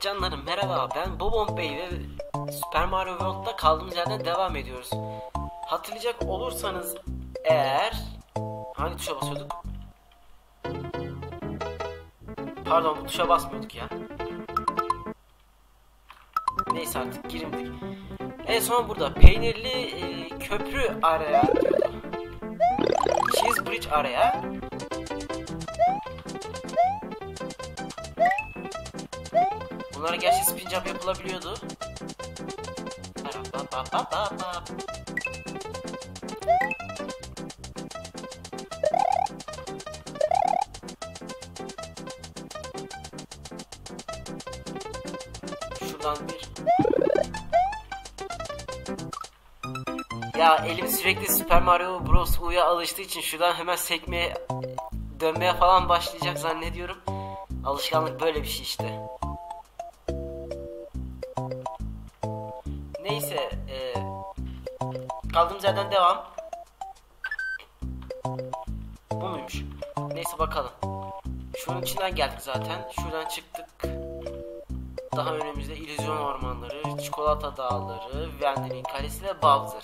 Canlarım merhaba ben Bobon Bey ve Super Mario World'da kaldığımız yerden devam ediyoruz. Hatırlayacak olursanız eğer hangi tuşa basıyorduk? Pardon bu tuşa basmıyorduk ya. Neyse artık girimdik. En son burada peynirli e, köprü araya. Cheese bridge araya. Bunlara gerçi spin yapılabiliyordu. Şuradan bir Ya elim sürekli Super Mario Bros. U'ya alıştığı için şuradan hemen sekmeye dönmeye falan başlayacak zannediyorum. Alışkanlık böyle bir şey işte. Kaldığımız yerden devam. Bu muymuş? Neyse bakalım. Şunun içinden geldik zaten. Şuradan çıktık. Daha önümüzde illüzyon ormanları, çikolata dağları, Wendy'nin kalesi ve Bowser.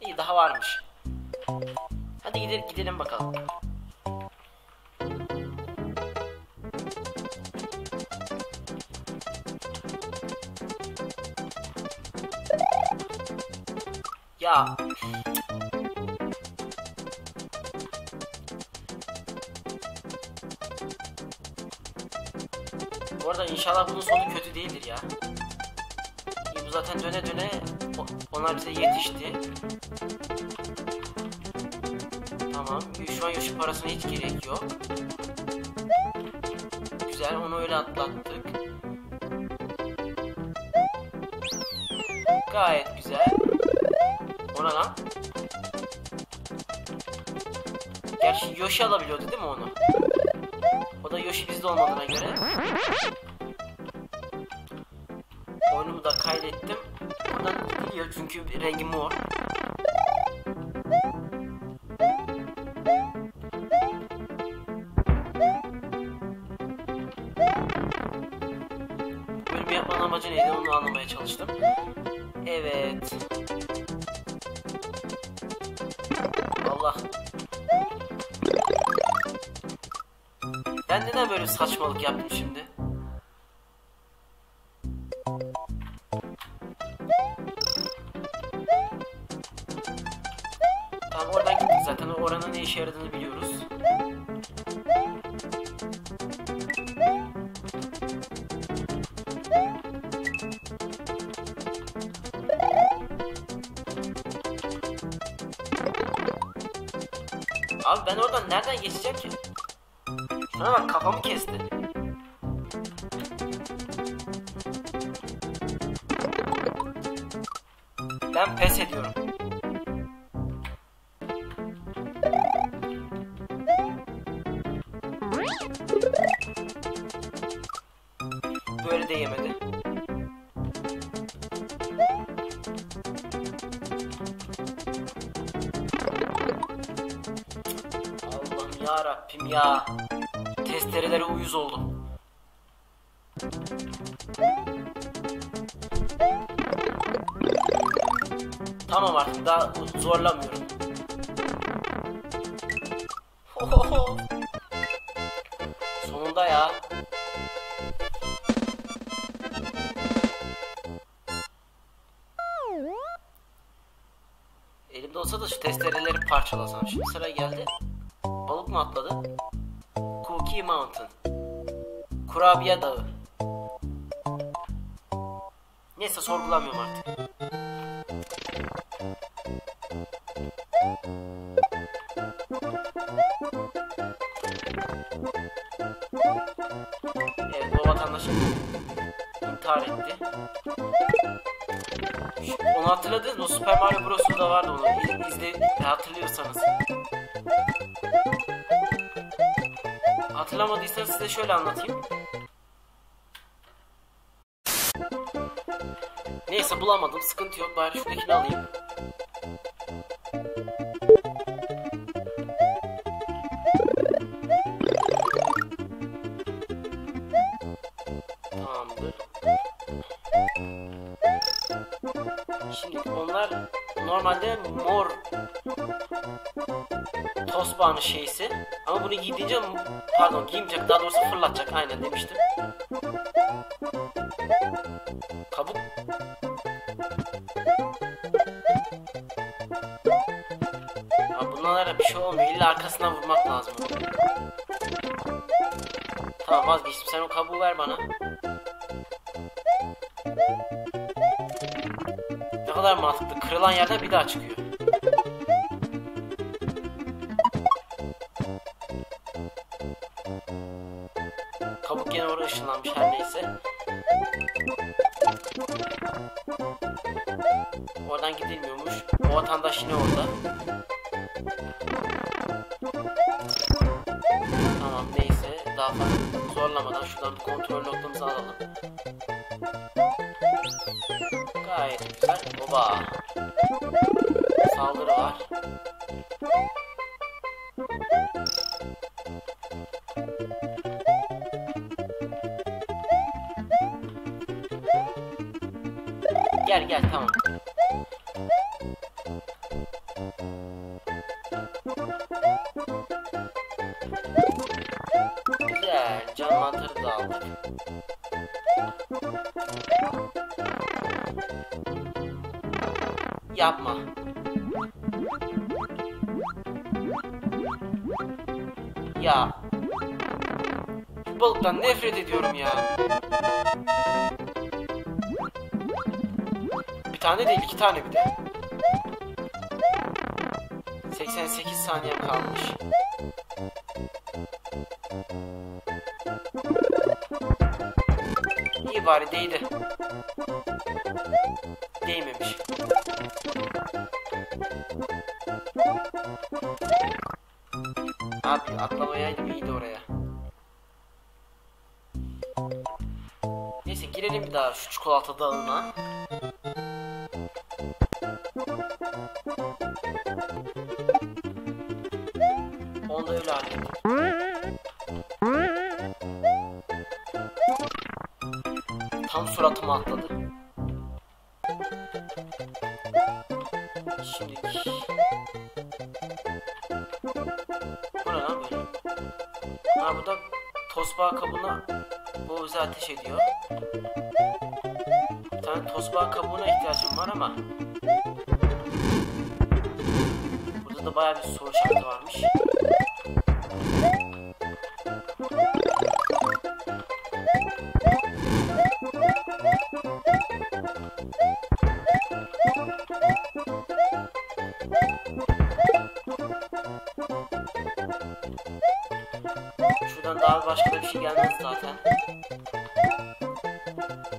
İyi daha varmış. Hadi gidelim, gidelim bakalım. Ya. Bu arada inşallah bunun sonu kötü değildir ya. Bu zaten döne döne onlar bize yetişti. Tamam. Şu an Yoshi parasına hiç gerek yok. Güzel onu öyle atlattık. Gayet güzel. Ona lan. Gerçi Yoshi alabiliyordu değil mi onu? O da Yoshi bizde olmadığına göre. Oyunumu da kaydettim. Buradan gidiyor çünkü rengi mor. Ben neden böyle saçmalık yaptım şimdi? Tamam oradan gittik zaten. Oranın ne işe yaradığını biliyoruz. Abi ben oradan nereden geçeceğim ki? Şuna bak kafamı kesti. Ben pes ediyorum. Böyle de yemedi. Allah'ım ya Rabbim ya. Testerelere uyuz oldum. Tamam artık daha zorlamıyorum. Sonunda ya. Elimde olsa da şu testereleri parçalasam. Şimdi sıra geldi. Balık mı atladı? Cookie Mountain. Kurabiye Dağı. Neyse sorgulamıyorum artık. Evet bu vatandaş intihar etti. Onu hatırladınız mı? Super Mario Bros'ta da vardı onu. İz- İzle, hatırlıyorsanız. Hatırlamadıysanız size şöyle anlatayım. Neyse bulamadım. Sıkıntı yok. Bari şuradakini alayım. Tamamdır. Şimdi onlar normalde mor Tosbağa'nın şeysi. Ama bunu giydiğince pardon giymeyecek daha doğrusu fırlatacak aynen demiştim. Kabuk Ya bunlara bir şey olmuyor. İlla arkasından vurmak lazım. Tamam vazgeçtim. Sen o kabuğu ver bana. Ne kadar mantıklı. Kırılan yerden bir daha çıkıyor. Işınlanmış her neyse. Oradan gidilmiyormuş. O vatandaş yine orada. Tamam neyse. Daha fazla zorlamadan şuradan bir kontrol noktamızı alalım. Gayet güzel. Oba. Saldırı var. Gel gel tamam. Güzel. Can mantarı da aldık. Yapma. Ya. Şu balıktan nefret ediyorum ya. Bir tane değil iki tane bir de. 88 saniye kalmış. İyi bari değdi. Değmemiş. Abi atlamayaydım iyiydi oraya. Neyse girelim bir daha şu çikolata dağına. Hallettik. Tam suratıma atladı. Şimdi Bu ne lan böyle? Ha bu da tosbağa kabuğuna bu bize ateş ediyor. Bir tane tosbağa kabuğuna ihtiyacım var ama Burada da bayağı bir soru şartı varmış. Daha başka bir şey gelmez zaten.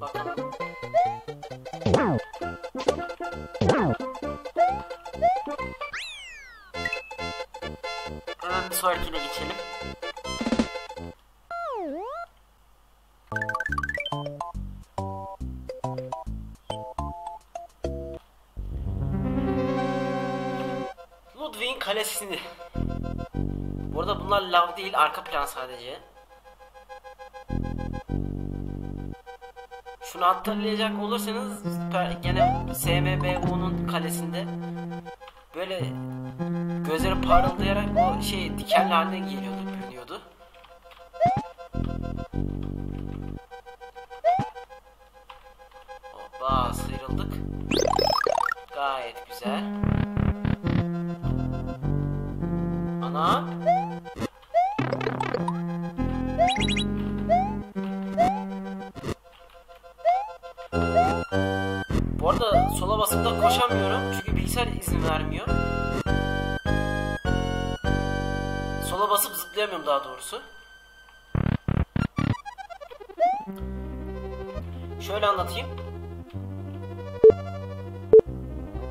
Bakalım. Hemen sonrakine geçelim. Ludwig'in kalesini. Bu bunlar lav değil, arka plan sadece. Şunu hatırlayacak olursanız gene SMBU'nun kalesinde böyle gözleri parıldayarak o şey dikenli haline geliyordu, bürünüyordu. Hoppa sıyrıldık. Gayet güzel. Zıplayamıyorum daha doğrusu. Şöyle anlatayım.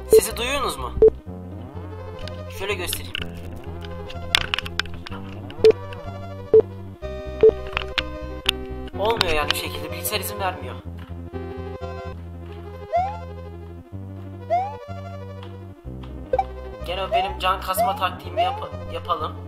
Sesi duyuyorsunuz mu? Şöyle göstereyim. Olmuyor yani bir şekilde bilgisayar izin vermiyor. Gene benim can kasma taktiğimi yap yapalım.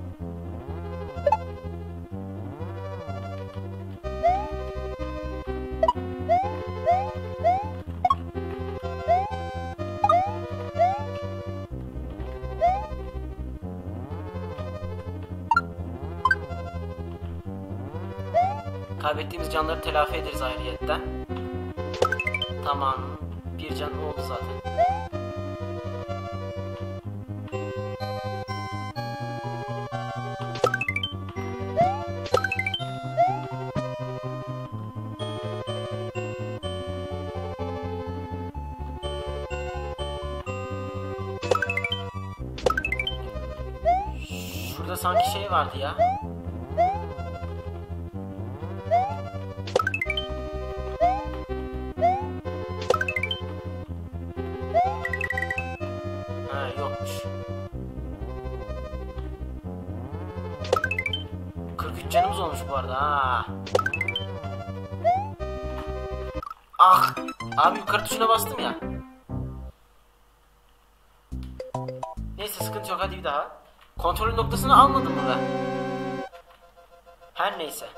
Kaybettiğimiz canları telafi ederiz ayrıyetten. Tamam. Bir can oldu zaten. Şurada sanki şey vardı ya. Canımız olmuş bu arada ha. Ah! Abi yukarı tuşuna bastım ya. Neyse sıkıntı yok hadi bir daha. Kontrol noktasını almadım mı ben? Her neyse.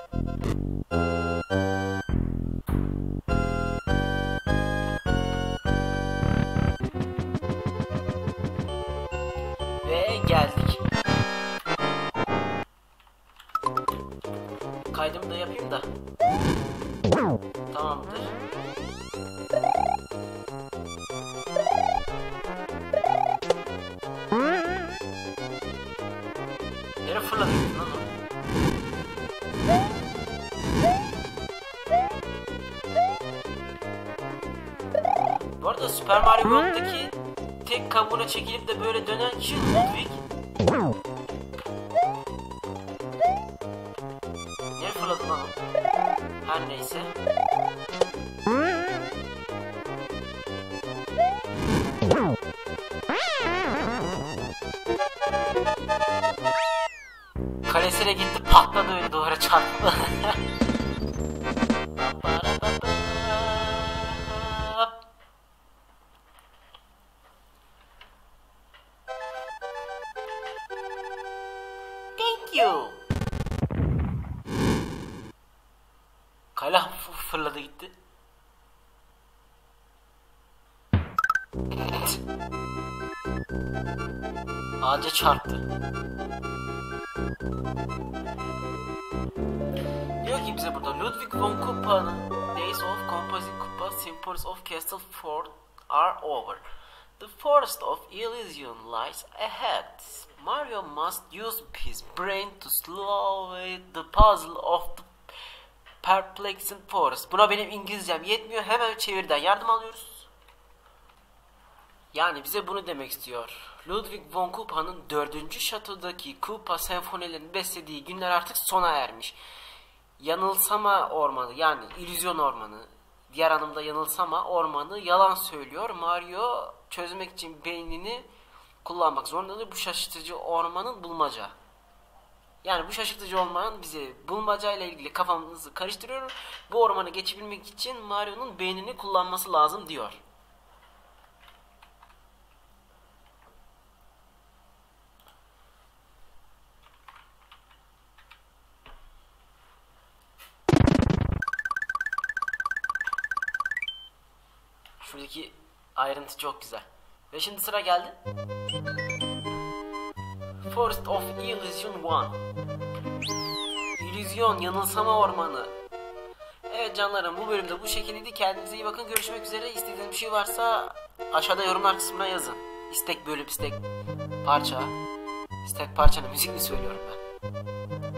Arada Super Mario World'daki tek kabuğuna çekilip de böyle dönen kişi Ludwig. Nereye fırladın lan? Her neyse. Kalesine gitti patladı öyle duvara çarptı. Ağaca çarptı. Diyor ki bize burada Ludwig von Kuppa'nın Days of Composing Kuppa Symphonies of Castle Fort are over. The forest of Elysium lies ahead. Mario must use his brain to solve the puzzle of the perplexing forest. Buna benim İngilizcem yetmiyor. Hemen çeviriden yardım alıyoruz. Yani bize bunu demek istiyor. Ludwig von Kuppa'nın dördüncü şatodaki Kupa senfonilerini beslediği günler artık sona ermiş. Yanılsama ormanı yani illüzyon ormanı, diğer anlamda yanılsama ormanı yalan söylüyor. Mario çözmek için beynini kullanmak zorundadır. Bu şaşırtıcı ormanın bulmaca. Yani bu şaşırtıcı orman bize bulmaca ile ilgili kafamızı karıştırıyor. Bu ormanı geçebilmek için Mario'nun beynini kullanması lazım diyor. Şuradaki ayrıntı çok güzel. Ve şimdi sıra geldi. Forest of Illusion 1 İllüzyon, yanılsama ormanı. Evet canlarım bu bölümde bu şekildeydi. Kendinize iyi bakın. Görüşmek üzere. İstediğiniz bir şey varsa aşağıda yorumlar kısmına yazın. İstek bölüm, istek parça. İstek parçanın müzik mi söylüyorum ben?